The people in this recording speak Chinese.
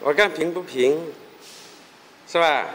我看平不平？是吧？